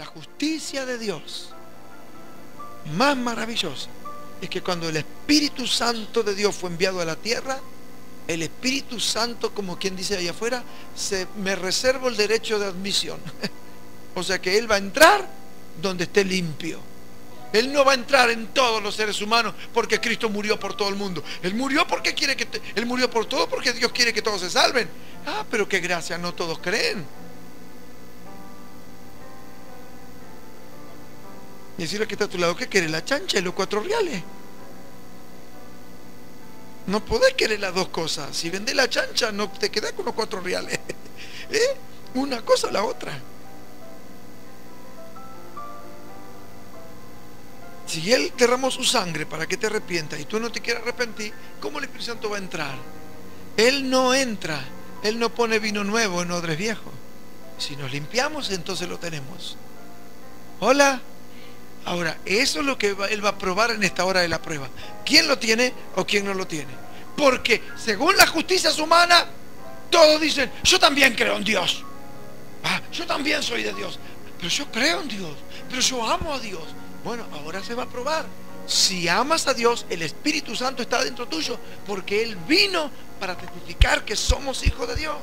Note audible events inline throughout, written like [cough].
la justicia de Dios más maravillosa es que cuando el Espíritu Santo de Dios fue enviado a la tierra, el Espíritu Santo, como quien dice allá afuera, se, me reservo el derecho de admisión. [laughs] o sea que Él va a entrar donde esté limpio. Él no va a entrar en todos los seres humanos porque Cristo murió por todo el mundo. Él murió porque quiere que él murió por todo porque Dios quiere que todos se salven. Ah, pero qué gracia, no todos creen. Y decirle que está a tu lado, ¿qué quiere? ¿La chancha y los cuatro reales? No podés querer las dos cosas. Si vendés la chancha, no te quedás con los cuatro reales. [laughs] ¿Eh? Una cosa o la otra. Si Él derramó su sangre para que te arrepientas y tú no te quieres arrepentir, ¿cómo el Espíritu Santo va a entrar? Él no entra. Él no pone vino nuevo en odres viejos. Si nos limpiamos, entonces lo tenemos. Hola. Ahora, eso es lo que Él va a probar en esta hora de la prueba. ¿Quién lo tiene o quién no lo tiene? Porque según la justicia humana, todos dicen, yo también creo en Dios. Ah, yo también soy de Dios. Pero yo creo en Dios. Pero yo amo a Dios. Bueno, ahora se va a probar. Si amas a Dios, el Espíritu Santo está dentro tuyo. Porque Él vino para testificar que somos hijos de Dios.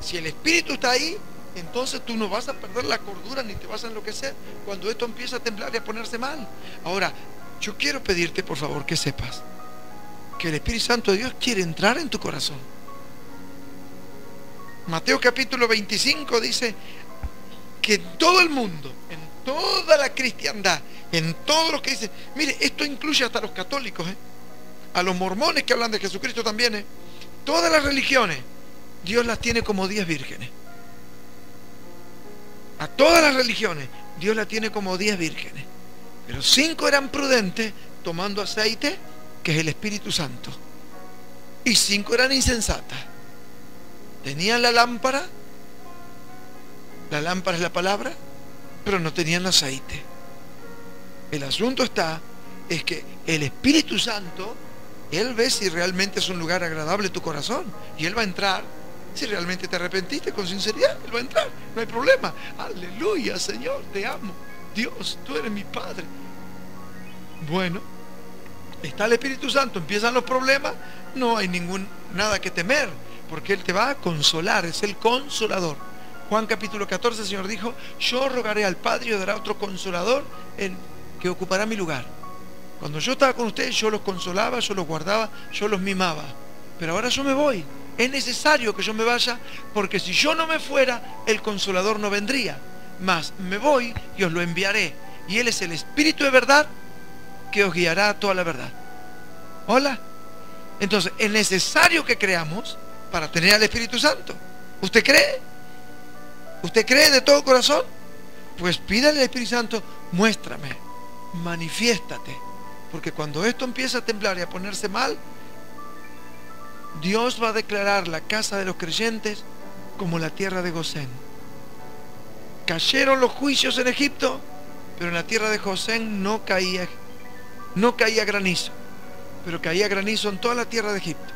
Si el Espíritu está ahí, entonces tú no vas a perder la cordura ni te vas a enloquecer cuando esto empieza a temblar y a ponerse mal. Ahora, yo quiero pedirte por favor que sepas que el Espíritu Santo de Dios quiere entrar en tu corazón. Mateo capítulo 25 dice que en todo el mundo, en toda la cristiandad, en todo lo que dice, mire, esto incluye hasta los católicos, ¿eh? a los mormones que hablan de Jesucristo también, ¿eh? todas las religiones, Dios las tiene como diez vírgenes a todas las religiones, Dios la tiene como diez vírgenes. Pero cinco eran prudentes tomando aceite, que es el Espíritu Santo. Y cinco eran insensatas. Tenían la lámpara, la lámpara es la palabra, pero no tenían aceite. El asunto está, es que el Espíritu Santo, Él ve si realmente es un lugar agradable tu corazón. Y Él va a entrar si realmente te arrepentiste con sinceridad, Él va a entrar, no hay problema. Aleluya, Señor, te amo. Dios, tú eres mi Padre. Bueno, está el Espíritu Santo, empiezan los problemas, no hay ningún nada que temer, porque Él te va a consolar, es el consolador. Juan capítulo 14, el Señor dijo, yo rogaré al Padre y dará otro consolador en, que ocupará mi lugar. Cuando yo estaba con ustedes, yo los consolaba, yo los guardaba, yo los mimaba. Pero ahora yo me voy es necesario que yo me vaya, porque si yo no me fuera, el consolador no vendría. Mas me voy y os lo enviaré. Y Él es el Espíritu de verdad que os guiará a toda la verdad. Hola. Entonces, es necesario que creamos para tener al Espíritu Santo. ¿Usted cree? ¿Usted cree de todo corazón? Pues pídale al Espíritu Santo, muéstrame, manifiéstate. Porque cuando esto empieza a temblar y a ponerse mal, Dios va a declarar la casa de los creyentes como la tierra de Gosén. Cayeron los juicios en Egipto, pero en la tierra de Gosén no caía, no caía granizo, pero caía granizo en toda la tierra de Egipto.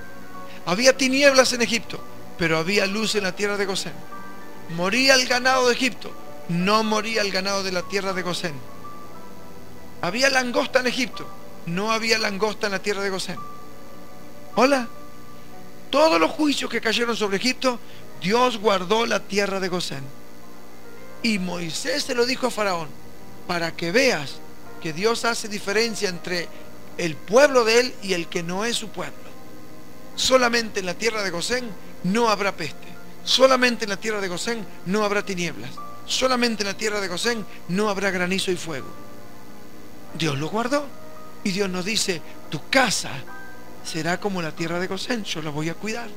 Había tinieblas en Egipto, pero había luz en la tierra de Gosén. Moría el ganado de Egipto, no moría el ganado de la tierra de Gosén. Había langosta en Egipto, no había langosta en la tierra de Gosén. Hola todos los juicios que cayeron sobre Egipto, Dios guardó la tierra de Gosén. Y Moisés se lo dijo a Faraón, para que veas que Dios hace diferencia entre el pueblo de él y el que no es su pueblo. Solamente en la tierra de Gosén no habrá peste. Solamente en la tierra de Gosén no habrá tinieblas. Solamente en la tierra de Gosén no habrá granizo y fuego. Dios lo guardó. Y Dios nos dice, tu casa será como la tierra de Gosén, yo la voy a cuidar.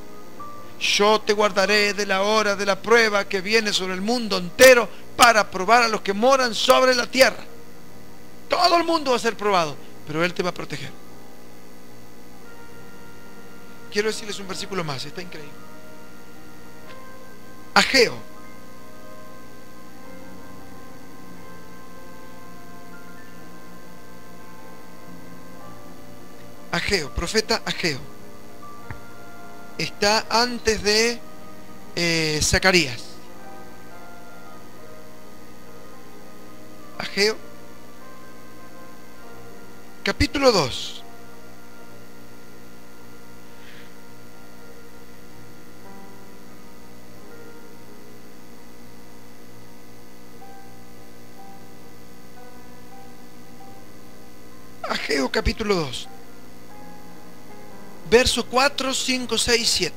Yo te guardaré de la hora de la prueba que viene sobre el mundo entero para probar a los que moran sobre la tierra. Todo el mundo va a ser probado, pero Él te va a proteger. Quiero decirles un versículo más, está increíble. Ageo. Ageo, profeta Ageo. Está antes de eh, Zacarías. Ageo, capítulo 2. Ageo capítulo 2. Verso 4, 5, 6, 7.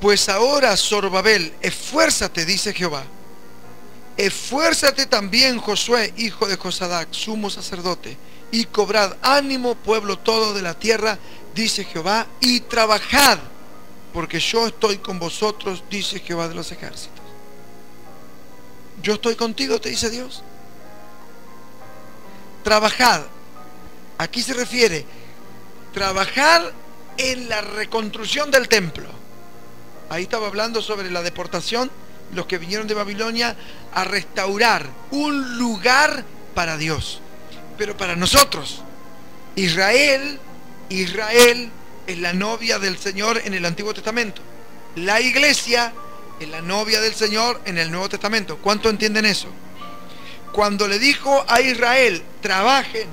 Pues ahora, Zorbabel, esfuérzate, dice Jehová. Esfuérzate también, Josué, hijo de Josadac, sumo sacerdote, y cobrad ánimo, pueblo todo de la tierra, dice Jehová, y trabajad, porque yo estoy con vosotros, dice Jehová de los ejércitos. Yo estoy contigo, te dice Dios. Trabajad. Aquí se refiere trabajar en la reconstrucción del templo. Ahí estaba hablando sobre la deportación, los que vinieron de Babilonia a restaurar un lugar para Dios. Pero para nosotros, Israel, Israel es la novia del Señor en el Antiguo Testamento. La iglesia es la novia del Señor en el Nuevo Testamento. ¿Cuánto entienden eso? Cuando le dijo a Israel, trabajen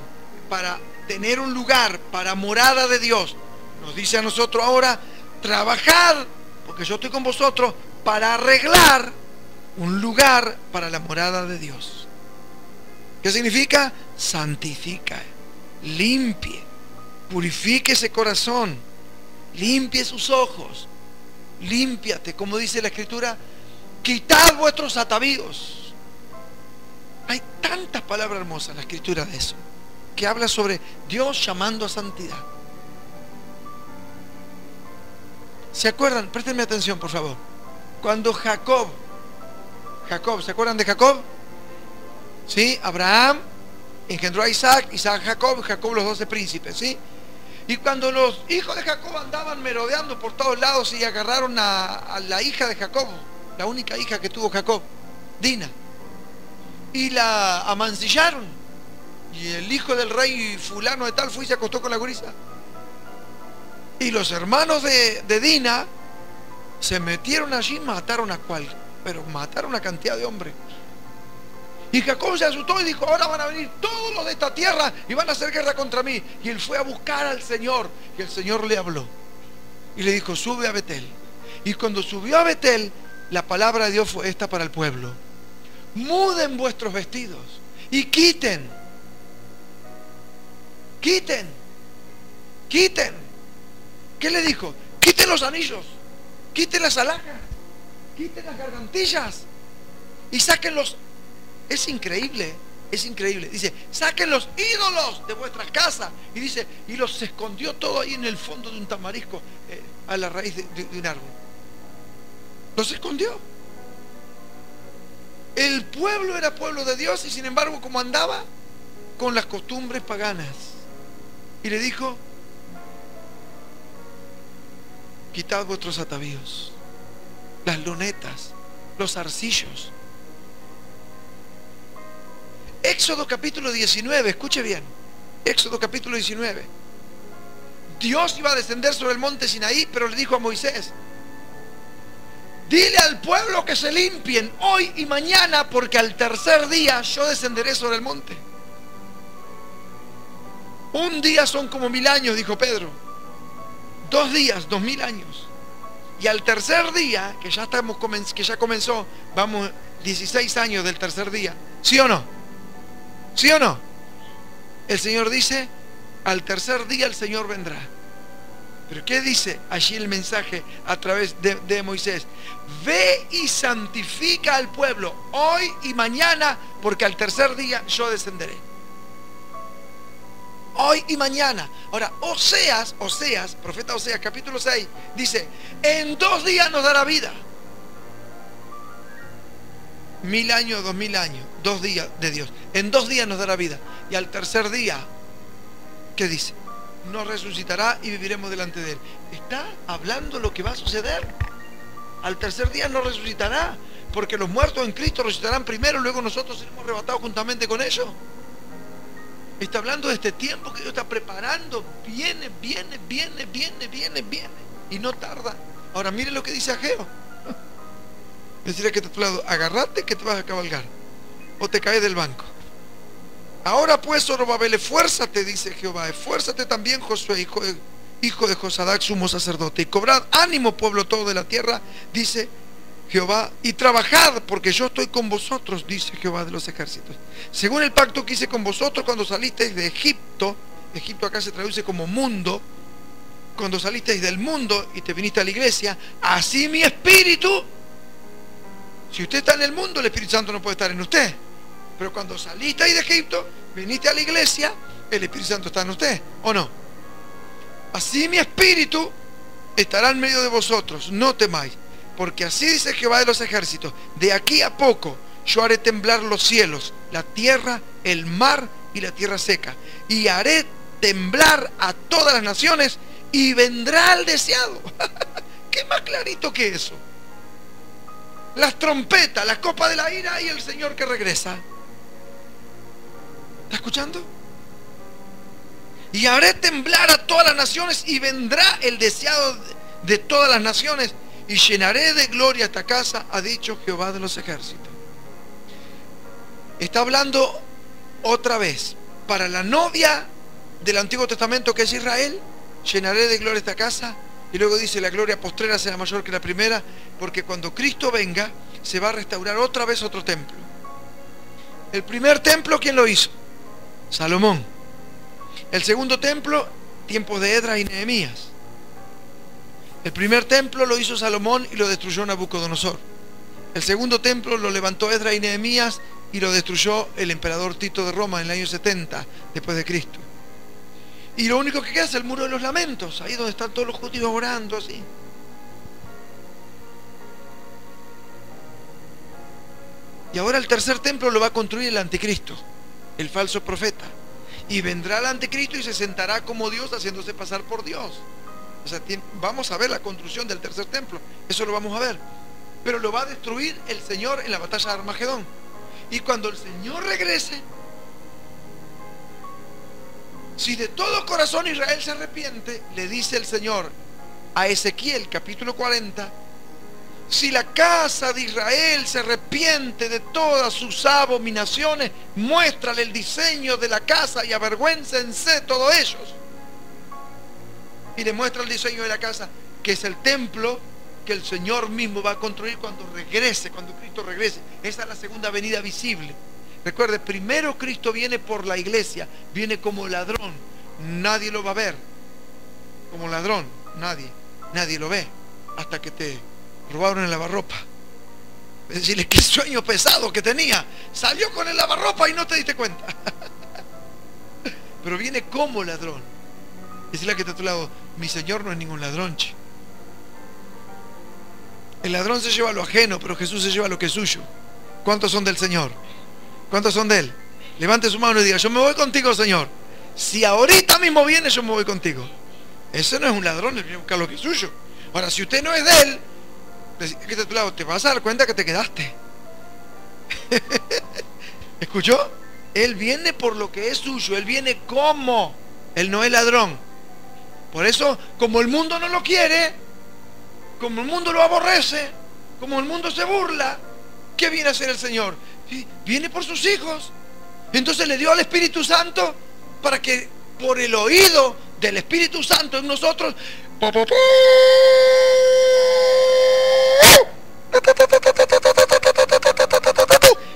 para tener un lugar para morada de Dios, nos dice a nosotros ahora, trabajar, porque yo estoy con vosotros, para arreglar un lugar para la morada de Dios. ¿Qué significa? Santifica, limpie, purifique ese corazón, limpie sus ojos, límpiate, como dice la escritura, quitad vuestros atavíos. Hay tantas palabras hermosas en la escritura de eso, que habla sobre Dios llamando a santidad. ¿Se acuerdan? Préstenme atención, por favor. Cuando Jacob, Jacob, ¿se acuerdan de Jacob? ¿Sí? Abraham engendró a Isaac, Isaac Jacob, Jacob los doce príncipes, ¿sí? Y cuando los hijos de Jacob andaban merodeando por todos lados y agarraron a, a la hija de Jacob, la única hija que tuvo Jacob, Dina, y la amancillaron. Y el hijo del rey fulano de tal fue y se acostó con la gurisa. Y los hermanos de, de Dina se metieron allí y mataron a cual, pero mataron a cantidad de hombres. Y Jacob se asustó y dijo, ahora van a venir todos los de esta tierra y van a hacer guerra contra mí. Y él fue a buscar al Señor. Y el Señor le habló. Y le dijo, sube a Betel. Y cuando subió a Betel, la palabra de Dios fue esta para el pueblo. Muden vuestros vestidos y quiten. Quiten. Quiten. ¿Qué le dijo? Quiten los anillos. Quiten las alhajas. Quiten las gargantillas. Y saquen los es increíble, es increíble. Dice, saquen los ídolos de vuestras casas. Y dice, y los escondió todo ahí en el fondo de un tamarisco, eh, a la raíz de, de, de un árbol. Los escondió. El pueblo era pueblo de Dios y sin embargo, como andaba con las costumbres paganas. Y le dijo, quitad vuestros atavíos, las lunetas, los arcillos Éxodo capítulo 19, escuche bien. Éxodo capítulo 19. Dios iba a descender sobre el monte Sinaí, pero le dijo a Moisés, dile al pueblo que se limpien hoy y mañana, porque al tercer día yo descenderé sobre el monte. Un día son como mil años, dijo Pedro. Dos días, dos mil años. Y al tercer día, que ya, estamos, que ya comenzó, vamos 16 años del tercer día, ¿sí o no? ¿Sí o no? El Señor dice, al tercer día el Señor vendrá. Pero ¿qué dice allí el mensaje a través de, de, Moisés? Ve y santifica al pueblo hoy y mañana, porque al tercer día yo descenderé. Hoy y mañana. Ahora, Oseas, Oseas, profeta Oseas, capítulo 6, dice, en dos días nos dará vida. Mil años, dos mil años, dos días de Dios. En dos días nos dará vida. Y al tercer día, ¿qué dice? Nos resucitará y viviremos delante de Él. Está hablando lo que va a suceder. Al tercer día nos resucitará. Porque los muertos en Cristo resucitarán primero, luego nosotros seremos arrebatados juntamente con ellos. Está hablando de este tiempo que Dios está preparando. Viene, viene, viene, viene, viene, viene. Y no tarda. Ahora miren lo que dice Ageo. [laughs] Decirle que te tu lado, agarrate que te vas a cabalgar. o te caes del banco. Ahora pues, Zorobabel, esfuérzate, dice Jehová, esfuérzate también, Josué, hijo de, hijo de Josadac, sumo sacerdote, y cobrad ánimo, pueblo todo de la tierra, dice Jehová, y trabajad, porque yo estoy con vosotros, dice Jehová de los ejércitos. Según el pacto que hice con vosotros cuando salisteis de Egipto, Egipto acá se traduce como mundo, cuando salisteis del mundo y te viniste a la iglesia, así mi espíritu, si usted está en el mundo, el Espíritu Santo no puede estar en usted. Pero cuando saliste ahí de Egipto, viniste a la iglesia, el Espíritu Santo está en usted, ¿o no? Así mi espíritu estará en medio de vosotros, no temáis, porque así dice Jehová de los ejércitos, de aquí a poco yo haré temblar los cielos, la tierra, el mar y la tierra seca, y haré temblar a todas las naciones y vendrá el deseado. [laughs] ¿Qué más clarito que eso? Las trompetas, la copa de la ira y el Señor que regresa. ¿Está escuchando? Y haré temblar a todas las naciones y vendrá el deseado de todas las naciones y llenaré de gloria esta casa, ha dicho Jehová de los ejércitos. Está hablando otra vez para la novia del Antiguo Testamento que es Israel, llenaré de gloria esta casa. Y luego dice, la gloria postrera será mayor que la primera, porque cuando Cristo venga, se va a restaurar otra vez otro templo. El primer templo, ¿quién lo hizo? Salomón. El segundo templo, tiempos de Edra y Nehemías. El primer templo lo hizo Salomón y lo destruyó Nabucodonosor. El segundo templo lo levantó Edra y Nehemías y lo destruyó el emperador Tito de Roma en el año 70 después de Cristo. Y lo único que queda es el muro de los lamentos, ahí donde están todos los judíos orando así. Y ahora el tercer templo lo va a construir el anticristo el falso profeta. Y vendrá el anticristo y se sentará como Dios haciéndose pasar por Dios. Vamos a ver la construcción del tercer templo. Eso lo vamos a ver. Pero lo va a destruir el Señor en la batalla de Armagedón. Y cuando el Señor regrese, si de todo corazón Israel se arrepiente, le dice el Señor a Ezequiel capítulo 40, si la casa de Israel se arrepiente de todas sus abominaciones, muéstrale el diseño de la casa y avergüéncense todos ellos. Y le muestra el diseño de la casa, que es el templo que el Señor mismo va a construir cuando regrese, cuando Cristo regrese. Esa es la segunda venida visible. Recuerde, primero Cristo viene por la iglesia, viene como ladrón. Nadie lo va a ver. Como ladrón, nadie. Nadie lo ve hasta que te robaron el lavarropa. Decirle qué sueño pesado que tenía. Salió con el lavarropa y no te diste cuenta. [laughs] Pero viene como ladrón. Decirle que está a tu lado, mi Señor no es ningún ladrón. El ladrón se lleva lo ajeno, pero Jesús se lleva lo que es suyo. ¿Cuántos son del Señor? ¿Cuántos son de Él? Levante su mano y diga, yo me voy contigo, Señor. Si ahorita mismo viene, yo me voy contigo. Ese no es un ladrón, él viene a buscar lo que es suyo. Ahora, si usted no es de Él, que tu lado, te vas a dar cuenta que te quedaste. [laughs] ¿Escuchó? Él viene por lo que es suyo, Él viene como. Él no es ladrón. Por eso, como el mundo no lo quiere, como el mundo lo aborrece, como el mundo se burla, ¿qué viene a hacer el Señor? Viene por sus hijos. Entonces le dio al Espíritu Santo para que por el oído del Espíritu Santo en nosotros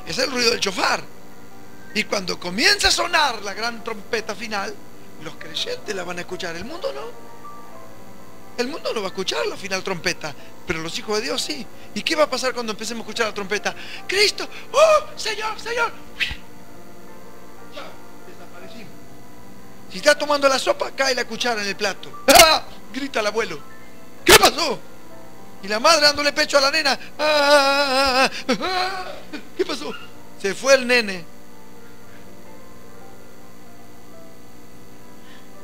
es el ruido del chofar. Y cuando comienza a sonar la gran trompeta final, los creyentes la van a escuchar. El mundo no. El mundo no va a escuchar la final trompeta, pero los hijos de Dios sí. ¿Y qué va a pasar cuando empecemos a escuchar la trompeta? Cristo, oh, Señor, Señor. Ya, desaparecimos. Si está tomando la sopa, cae la cuchara en el plato. ¡Ah! Grita el abuelo. ¿Qué pasó? Y la madre dándole pecho a la nena. ¡Ah! ¿Qué pasó? Se fue el nene.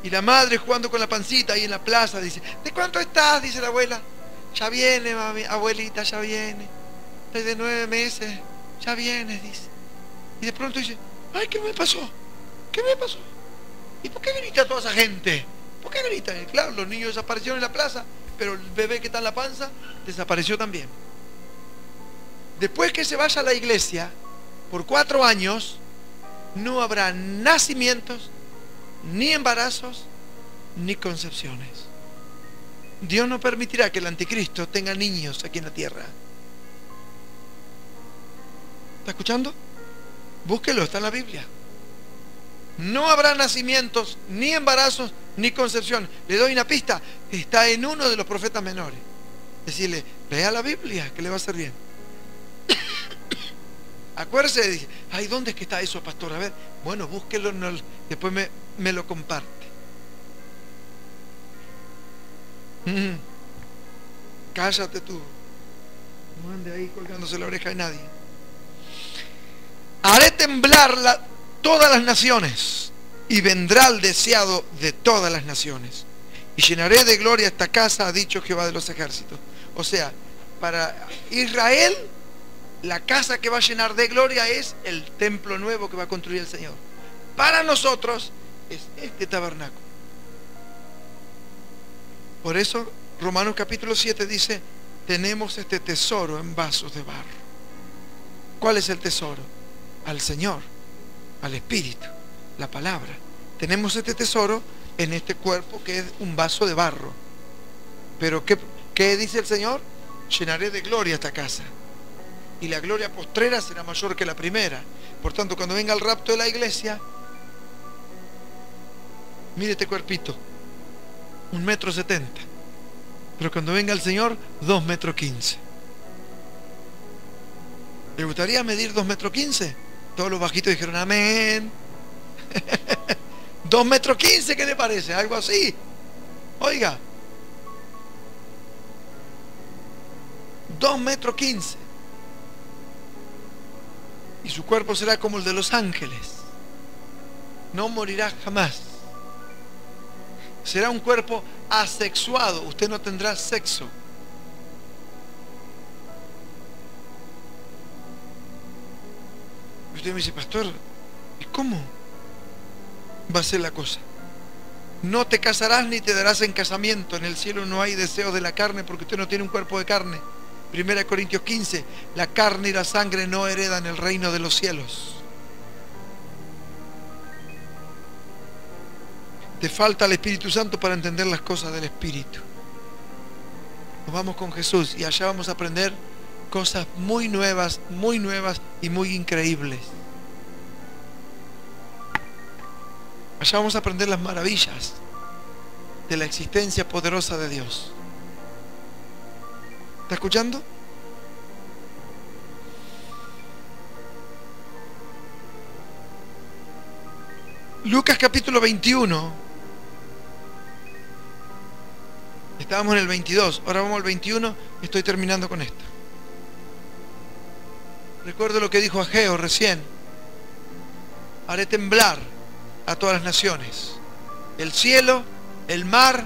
Y la madre jugando con la pancita ahí en la plaza dice, ¿de cuánto estás? Dice la abuela. Ya viene, mami, abuelita, ya viene. Desde nueve meses, ya viene, dice. Y de pronto dice, ay, ¿qué me pasó? ¿Qué me pasó? ¿Y por qué grita toda esa gente? ¿Por qué grita? claro, los niños desaparecieron en la plaza pero el bebé que está en la panza desapareció también. Después que se vaya a la iglesia, por cuatro años no habrá nacimientos, ni embarazos, ni concepciones. Dios no permitirá que el anticristo tenga niños aquí en la tierra. ¿Está escuchando? Búsquelo, está en la Biblia. No habrá nacimientos, ni embarazos, ni concepción. Le doy una pista. Está en uno de los profetas menores. Decirle, lea la Biblia, que le va a hacer bien. Acuérdese, dice, ay, ¿dónde es que está eso, pastor? A ver, bueno, búsquelo, después me, lo comparte. Mm. Cállate tú. No ande ahí colgándose la oreja de nadie. Haré temblar la, todas las naciones y vendrá el deseado de todas las naciones. Y llenaré de gloria esta casa, ha dicho Jehová de los ejércitos. O sea, para Israel, la casa que va a llenar de gloria es el templo nuevo que va a construir el Señor. Para nosotros es este tabernáculo. Por eso Romanos capítulo 7 dice, tenemos este tesoro en vasos de barro. ¿Cuál es el tesoro? Al Señor al Espíritu, la palabra. Tenemos este tesoro en este cuerpo que es un vaso de barro. Pero ¿qué, qué dice el Señor? Llenaré de gloria esta casa. Y la gloria postrera será mayor que la primera. Por tanto, cuando venga el rapto de la iglesia, mire este cuerpito, un metro setenta. Pero cuando venga el Señor, dos metros quince. ¿Le gustaría medir dos metros quince? Todos los bajitos dijeron amén. [laughs] Dos metros quince, ¿qué le parece? Algo así. Oiga. Dos metros quince. Y su cuerpo será como el de los ángeles. No morirá jamás. Será un cuerpo asexuado. Usted no tendrá sexo. usted me dice, pastor, ¿y cómo va a ser la cosa? No te casarás ni te darás en casamiento. En el cielo no hay deseos de la carne porque usted no tiene un cuerpo de carne. Primera Corintios 15, la carne y la sangre no heredan el reino de los cielos. Te falta el Espíritu Santo para entender las cosas del Espíritu. Nos vamos con Jesús y allá vamos a aprender cosas muy nuevas, muy nuevas y muy increíbles. Allá vamos a aprender las maravillas de la existencia poderosa de Dios. ¿Está escuchando? Lucas capítulo 21. Estábamos en el 22, ahora vamos al 21, estoy terminando con esto. Recuerdo lo que dijo Ageo recién. Haré temblar a todas las naciones. El cielo, el mar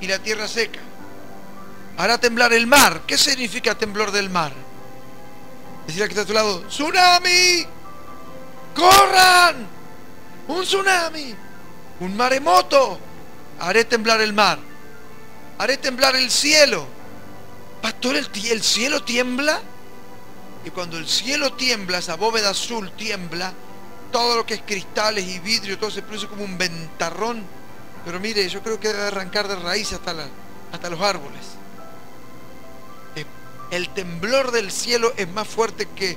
y la tierra seca. Hará temblar el mar. ¿Qué significa temblor del mar? Decir que está a tu lado, tsunami. ¡Corran! Un tsunami. Un maremoto. Haré temblar el mar. Haré temblar el cielo. Pastor, ¿el, el cielo tiembla? Y cuando el cielo tiembla, esa bóveda azul tiembla, todo lo que es cristales y vidrio, todo se produce como un ventarrón. Pero mire, yo creo que debe arrancar de raíz hasta, hasta los árboles. El temblor del cielo es más fuerte que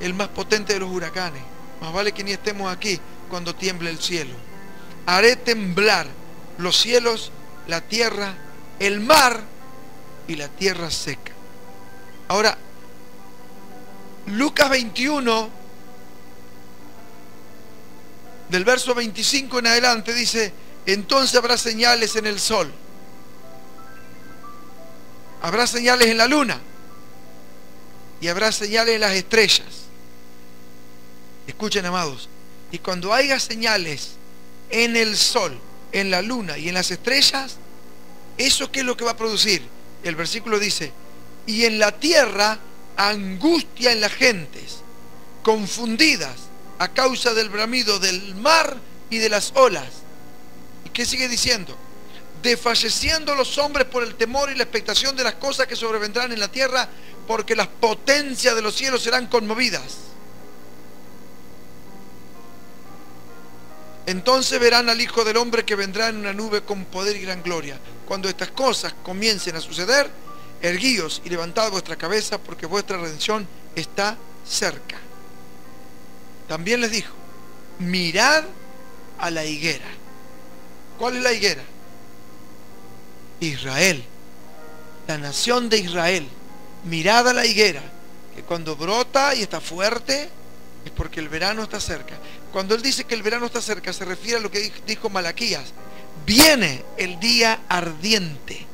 el más potente de los huracanes. Más vale que ni estemos aquí cuando tiemble el cielo. Haré temblar los cielos, la tierra, el mar y la tierra seca. Ahora, Lucas 21, del verso 25 en adelante, dice, entonces habrá señales en el sol, habrá señales en la luna y habrá señales en las estrellas. Escuchen, amados, y cuando haya señales en el sol, en la luna y en las estrellas, ¿eso qué es lo que va a producir? El versículo dice, y en la tierra angustia en las gentes, confundidas a causa del bramido del mar y de las olas. ¿Y qué sigue diciendo? Desfalleciendo los hombres por el temor y la expectación de las cosas que sobrevendrán en la tierra, porque las potencias de los cielos serán conmovidas. Entonces verán al Hijo del Hombre que vendrá en una nube con poder y gran gloria. Cuando estas cosas comiencen a suceder, erguíos y levantad vuestra cabeza porque vuestra redención está cerca. También les dijo, mirad a la higuera. ¿Cuál es la higuera? Israel, la nación de Israel. Mirad a la higuera, que cuando brota y está fuerte, es porque el verano está cerca. Cuando él dice que el verano está cerca, se refiere a lo que dijo Malaquías. Viene el día ardiente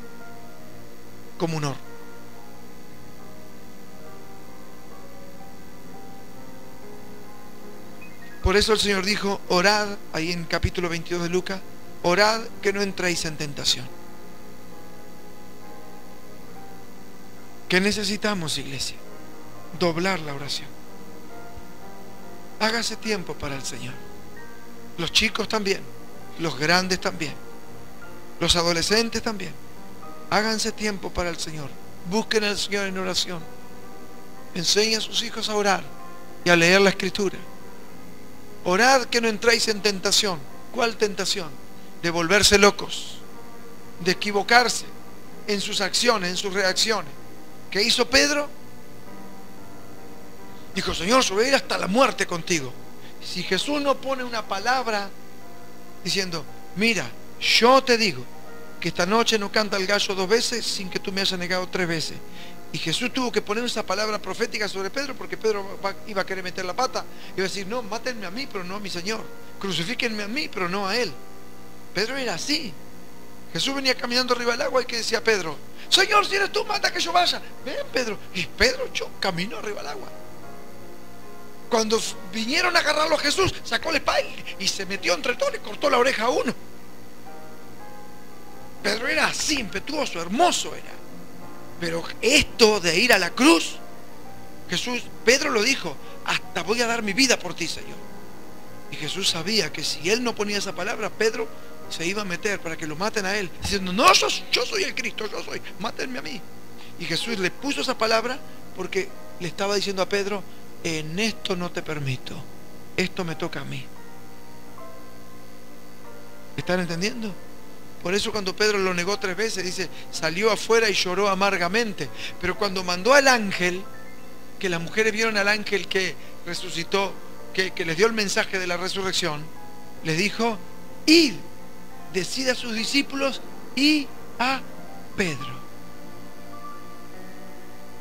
como un horno. Por eso el Señor dijo, orad, ahí en capítulo 22 de Lucas, orad que no entréis en tentación. ¿Qué necesitamos, iglesia? Doblar la oración. Hágase tiempo para el Señor. Los chicos también, los grandes también, los adolescentes también. Háganse tiempo para el Señor. Busquen al Señor en oración. Enseñen a sus hijos a orar y a leer la Escritura. Orad que no entréis en tentación. ¿Cuál tentación? De volverse locos, de equivocarse en sus acciones, en sus reacciones. ¿Qué hizo Pedro? Dijo, Señor, yo voy a ir hasta la muerte contigo. Si Jesús no pone una palabra diciendo, mira, yo te digo que esta noche no canta el gallo dos veces sin que tú me hayas negado tres veces. Y Jesús tuvo que poner esa palabra profética sobre Pedro porque Pedro iba a querer meter la pata. Iba a decir, no, mátenme a mí, pero no a mi Señor. Crucifíquenme a mí, pero no a Él. Pedro era así. Jesús venía caminando arriba del agua y que decía Pedro, Señor, si eres tú, mata que yo vaya. Ven, Pedro. Y Pedro yo, caminó arriba del agua. Cuando vinieron a agarrarlo a Jesús, sacó el espada y se metió entre todos y cortó la oreja a uno. Pedro era así, impetuoso, hermoso era. Pero esto de ir a la cruz, Jesús, Pedro lo dijo, hasta voy a dar mi vida por ti, Señor. Y Jesús sabía que si él no ponía esa palabra, Pedro se iba a meter para que lo maten a él, diciendo, no, yo, yo soy el Cristo, yo soy, mátenme a mí. Y Jesús le puso esa palabra porque le estaba diciendo a Pedro, en esto no te permito, esto me toca a mí. ¿Están entendiendo? Por eso cuando Pedro lo negó tres veces, dice, salió afuera y lloró amargamente. Pero cuando mandó al ángel, que las mujeres vieron al ángel que resucitó, que, les dio el mensaje de la resurrección, les dijo, id, decida a sus discípulos y a Pedro.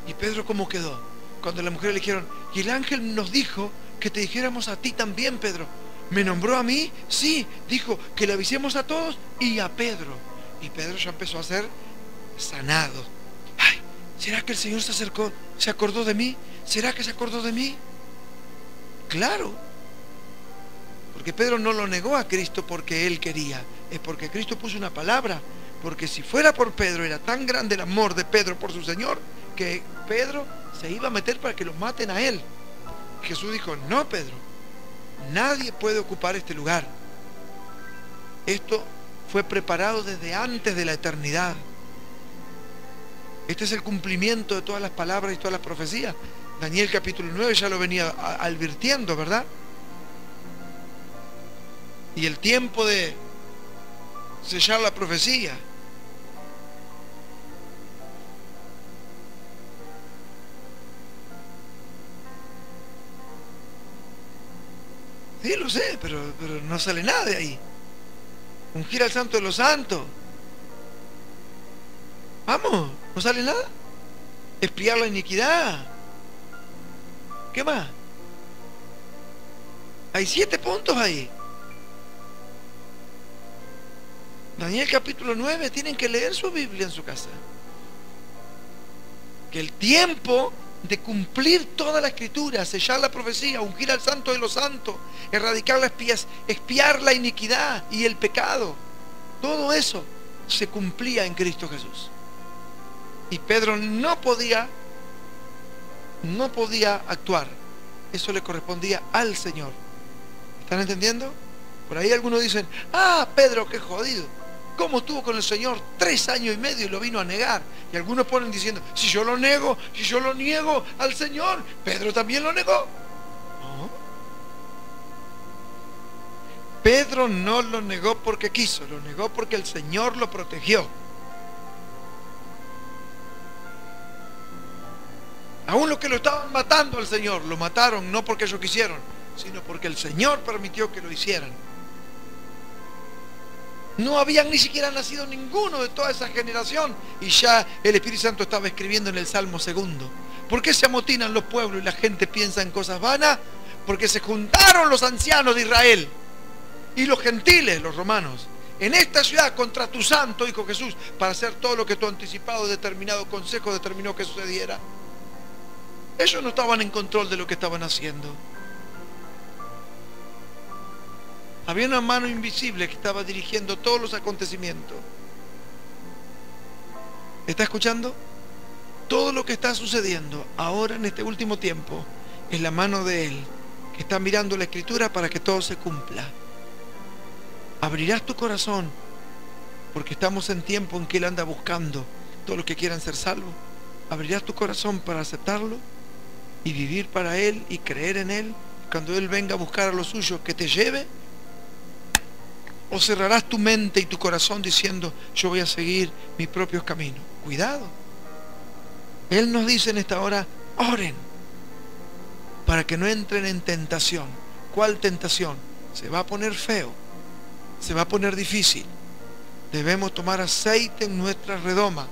¿Y Pedro cómo quedó? Cuando las mujeres le dijeron, y el ángel nos dijo que te dijéramos a ti también, Pedro. ¿Me nombró a mí? Sí, dijo que le avisemos a todos y a Pedro. Y Pedro ya empezó a ser sanado. Ay, ¿será que el Señor se acercó, se acordó de mí? ¿Será que se acordó de mí? Claro. Porque Pedro no lo negó a Cristo porque él quería, es porque Cristo puso una palabra. Porque si fuera por Pedro, era tan grande el amor de Pedro por su Señor, que Pedro se iba a meter para que lo maten a él. Jesús dijo, no, Pedro, Nadie puede ocupar este lugar. Esto fue preparado desde antes de la eternidad. Este es el cumplimiento de todas las palabras y todas las profecías. Daniel capítulo 9 ya lo venía advirtiendo, ¿verdad? Y el tiempo de sellar la profecía Sí, lo sé, pero, pero no sale nada de ahí. Ungir al santo de los santos. Vamos, no sale nada. Espiar la iniquidad. ¿Qué más? Hay siete puntos ahí. Daniel capítulo 9, tienen que leer su Biblia en su casa. Que el tiempo de cumplir toda la escritura, sellar la profecía, ungir al santo de los santos, erradicar las espías, espiar la iniquidad y el pecado. Todo eso se cumplía en Cristo Jesús. Y Pedro no podía, no podía actuar. Eso le correspondía al Señor. ¿Están entendiendo? Por ahí algunos dicen, ah, Pedro, qué jodido. ¿Cómo estuvo con el Señor tres años y medio y lo vino a negar? Y algunos ponen diciendo, si yo lo nego, si yo lo niego al Señor, Pedro también lo negó. Pedro no lo negó porque quiso, lo negó porque el Señor lo protegió. Aún los que lo estaban matando al Señor, lo mataron no porque ellos quisieron, sino porque el Señor permitió que lo hicieran. No habían ni siquiera nacido ninguno de toda esa generación y ya el Espíritu Santo estaba escribiendo en el Salmo segundo. ¿Por qué se amotinan los pueblos y la gente piensa en cosas vanas? Porque se juntaron los ancianos de Israel y los gentiles, los romanos, en esta ciudad contra tu santo Hijo Jesús para hacer todo lo que tu anticipado determinado consejo determinó que sucediera. Ellos no estaban en control de lo que estaban haciendo. Había una mano invisible que estaba dirigiendo todos los acontecimientos. ¿Está escuchando? Todo lo que está sucediendo ahora en este último tiempo es la mano de Él que está mirando la escritura para que todo se cumpla. Abrirás tu corazón porque estamos en tiempo en que Él anda buscando todos los que quieran ser salvos. Abrirás tu corazón para aceptarlo y vivir para Él y creer en Él. Cuando Él venga a buscar a los suyos que te lleve ¿O cerrarás tu mente y tu corazón diciendo, yo voy a seguir mis propios caminos? Cuidado. Él nos dice en esta hora, oren, para que no entren en tentación. ¿Cuál tentación? Se va a poner feo, se va a poner difícil. Debemos tomar aceite en nuestra redoma.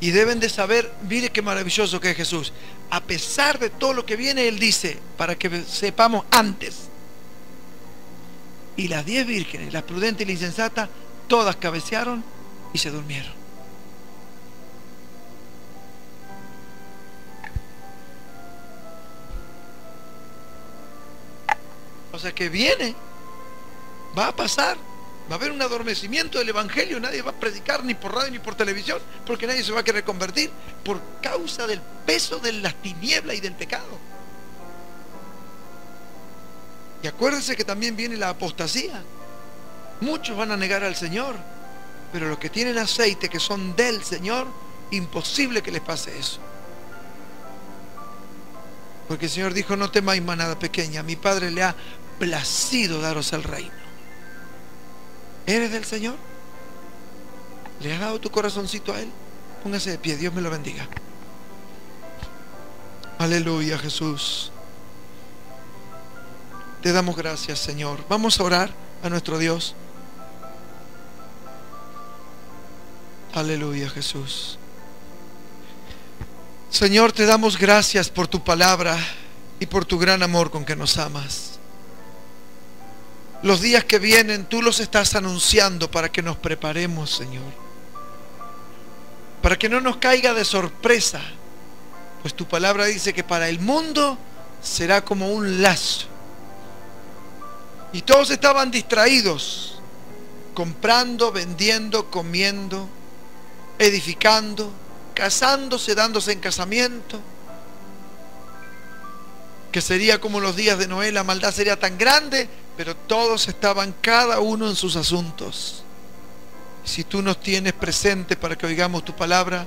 Y deben de saber, mire qué maravilloso que es Jesús. A pesar de todo lo que viene, Él dice, para que sepamos antes y las diez vírgenes, la prudente y la insensata, todas cabecearon y se durmieron. O sea que viene, va a pasar, va a haber un adormecimiento del Evangelio, nadie va a predicar ni por radio ni por televisión, porque nadie se va a querer convertir por causa del peso de las tinieblas y del pecado. Y acuérdense que también viene la apostasía. Muchos van a negar al Señor, pero los que tienen aceite, que son del Señor, imposible que les pase eso. Porque el Señor dijo, no temáis manada pequeña, mi Padre le ha placido daros el reino. ¿Eres del Señor? ¿Le has dado tu corazoncito a Él? Póngase de pie, Dios me lo bendiga. Aleluya, Jesús. Te damos gracias, Señor. Vamos a orar a nuestro Dios. Aleluya, Jesús. Señor, te damos gracias por tu palabra y por tu gran amor con que nos amas. Los días que vienen tú los estás anunciando para que nos preparemos, Señor. Para que no nos caiga de sorpresa, pues tu palabra dice que para el mundo será como un lazo y todos estaban distraídos, comprando, vendiendo, comiendo, edificando, casándose, dándose en casamiento, que sería como los días de Noé, la maldad sería tan grande, pero todos estaban cada uno en sus asuntos. Si tú nos tienes presente para que oigamos tu palabra,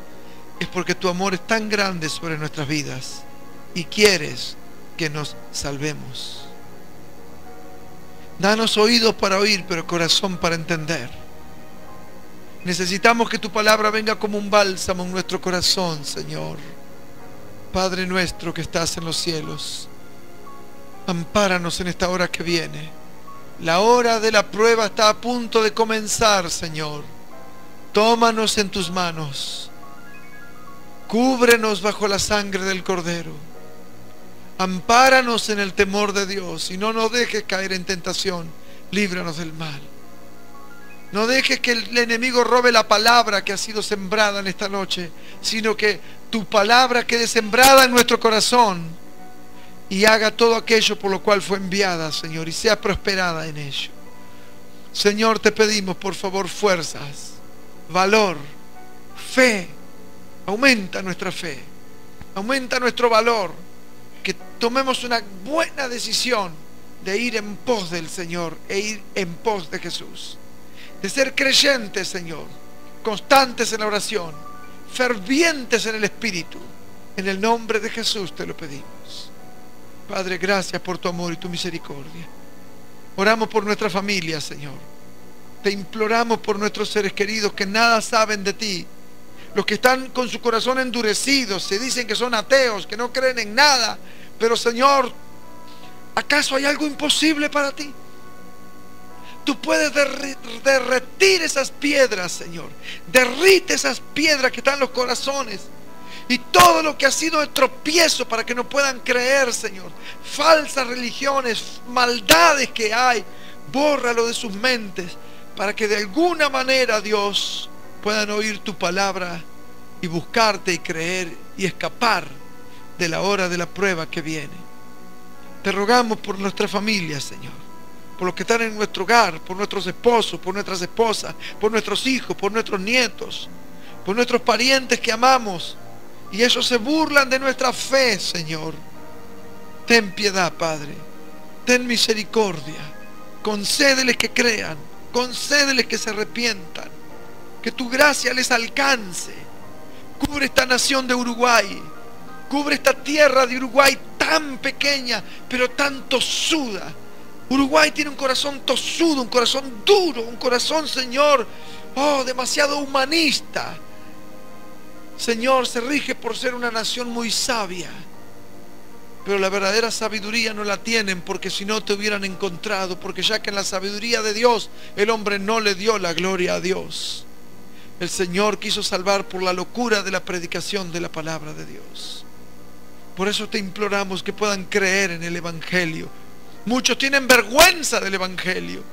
es porque tu amor es tan grande sobre nuestras vidas y quieres que nos salvemos. Danos oídos para oír, pero corazón para entender. Necesitamos que tu palabra venga como un bálsamo en nuestro corazón, Señor. Padre nuestro que estás en los cielos, ampáranos en esta hora que viene. La hora de la prueba está a punto de comenzar, Señor. Tómanos en tus manos. Cúbrenos bajo la sangre del Cordero Ampáranos en el temor de Dios y no nos dejes caer en tentación. Líbranos del mal. No dejes que el enemigo robe la palabra que ha sido sembrada en esta noche, sino que tu palabra quede sembrada en nuestro corazón y haga todo aquello por lo cual fue enviada, Señor, y sea prosperada en ello. Señor, te pedimos por favor fuerzas, valor, fe. Aumenta nuestra fe, aumenta nuestro valor que tomemos una buena decisión de ir en pos del Señor e ir en pos de Jesús. De ser creyentes, Señor, constantes en la oración, fervientes en el Espíritu. En el nombre de Jesús te lo pedimos. Padre, gracias por tu amor y tu misericordia. Oramos por nuestra familia, Señor. Te imploramos por nuestros seres queridos que nada saben de ti. Los que están con su corazón endurecido, se dicen que son ateos, que no creen en nada. Pero Señor, ¿acaso hay algo imposible para ti? Tú puedes derretir esas piedras, Señor. Derrite esas piedras que están en los corazones. Y todo lo que ha sido de tropiezo para que no puedan creer, Señor. Falsas religiones, maldades que hay. Bórralo de sus mentes para que de alguna manera, Dios, puedan oír tu palabra y buscarte y creer y escapar de la hora de la prueba que viene. Te rogamos por nuestra familia, Señor por los que están en nuestro hogar, por nuestros esposos, por nuestras esposas, por nuestros hijos, por nuestros nietos, por nuestros parientes que amamos. Y ellos se burlan de nuestra fe, Señor. Ten piedad, Padre. Ten misericordia. Concédeles que crean. Concédeles que se arrepientan. Que tu gracia les alcance. Cubre esta nación de Uruguay. Cubre esta tierra de Uruguay tan pequeña, pero tan tosuda Uruguay tiene un corazón tosudo, un corazón duro, un corazón, Señor, oh, demasiado humanista. Señor, se rige por ser una nación muy sabia. Pero la verdadera sabiduría no la tienen porque si no te hubieran encontrado, porque ya que en la sabiduría de Dios el hombre no le dio la gloria a Dios. El Señor quiso salvar por la locura de la predicación de la palabra de Dios. Por eso te imploramos que puedan creer en el Evangelio Muchos tienen vergüenza del Evangelio.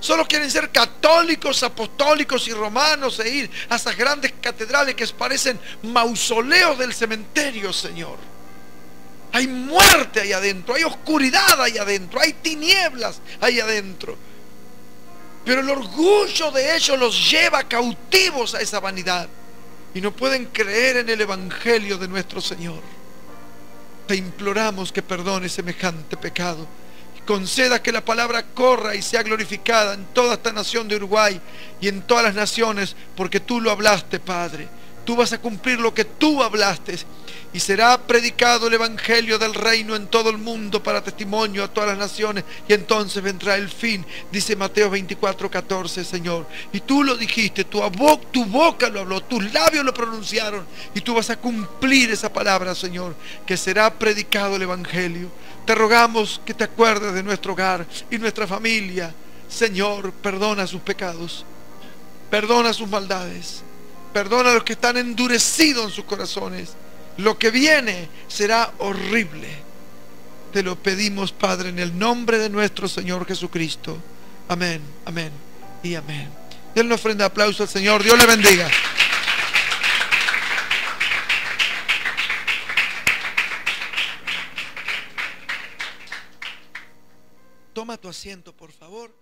Solo quieren ser católicos, apostólicos y romanos e ir a esas grandes catedrales que parecen mausoleos del cementerio, Señor. Hay muerte ahí adentro, hay oscuridad ahí adentro, hay tinieblas ahí adentro. Pero el orgullo de ellos los lleva cautivos a esa vanidad y no pueden creer en el Evangelio de nuestro Señor. Te imploramos que perdone semejante pecado conceda que la palabra corra y sea glorificada en toda esta nación de Uruguay y en todas las naciones, porque tú lo hablaste, Padre. Tú vas a cumplir lo que tú hablaste y será predicado el Evangelio del reino en todo el mundo para testimonio a todas las naciones y entonces vendrá el fin, dice Mateo 24, 14, Señor. Y tú lo dijiste, tu, tu boca lo habló, tus labios lo pronunciaron y tú vas a cumplir esa palabra, Señor, que será predicado el Evangelio. Te rogamos que te acuerdes de nuestro hogar y nuestra familia. Señor, perdona sus pecados, perdona sus maldades, perdona a los que están endurecidos en sus corazones. Lo que viene será horrible. Te lo pedimos, Padre, en el nombre de nuestro Señor Jesucristo. Amén, amén y amén. Denle una ofrenda aplauso al Señor. Dios le bendiga. Toma tu asiento, por favor.